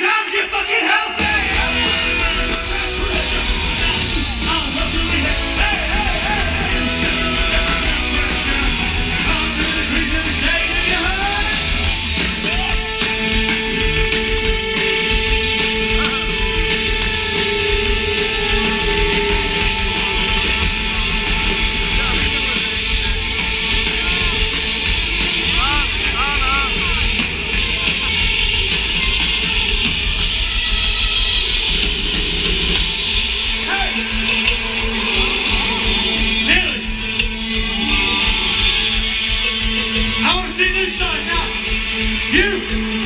I fucking to see this side now. You.